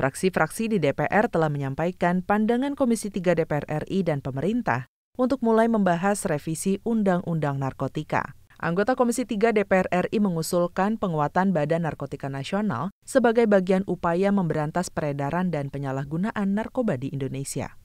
Fraksi-fraksi di DPR telah menyampaikan pandangan Komisi 3 DPR RI dan pemerintah untuk mulai membahas revisi Undang-Undang Narkotika. Anggota Komisi 3 DPR RI mengusulkan penguatan Badan Narkotika Nasional sebagai bagian upaya memberantas peredaran dan penyalahgunaan narkoba di Indonesia.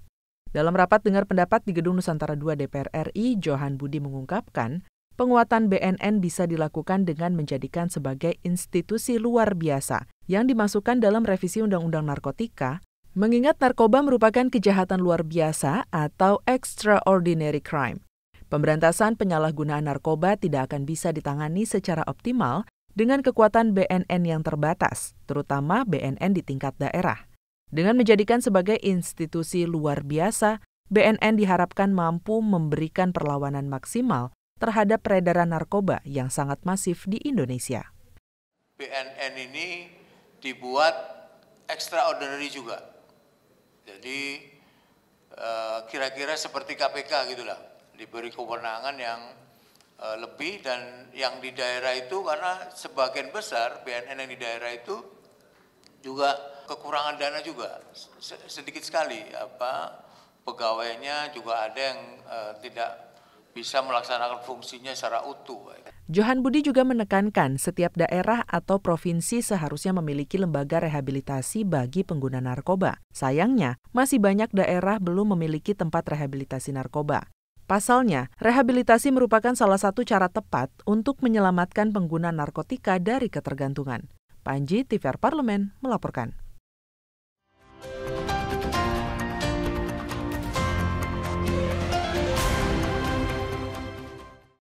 Dalam rapat dengar pendapat di Gedung Nusantara II DPR RI, Johan Budi mengungkapkan, penguatan BNN bisa dilakukan dengan menjadikan sebagai institusi luar biasa yang dimasukkan dalam revisi Undang-Undang Narkotika, mengingat narkoba merupakan kejahatan luar biasa atau extraordinary crime. Pemberantasan penyalahgunaan narkoba tidak akan bisa ditangani secara optimal dengan kekuatan BNN yang terbatas, terutama BNN di tingkat daerah. Dengan menjadikan sebagai institusi luar biasa, BNN diharapkan mampu memberikan perlawanan maksimal terhadap peredaran narkoba yang sangat masif di Indonesia. BNN ini dibuat extraordinary juga. Jadi eh, kira-kira seperti KPK gitulah diberi kewenangan yang uh, lebih dan yang di daerah itu karena sebagian besar BNN yang di daerah itu juga kekurangan dana juga sedikit sekali apa pegawainya juga ada yang uh, tidak bisa melaksanakan fungsinya secara utuh. Johan Budi juga menekankan setiap daerah atau provinsi seharusnya memiliki lembaga rehabilitasi bagi pengguna narkoba. Sayangnya, masih banyak daerah belum memiliki tempat rehabilitasi narkoba. Pasalnya, rehabilitasi merupakan salah satu cara tepat untuk menyelamatkan pengguna narkotika dari ketergantungan. Panji TVR Parlemen melaporkan.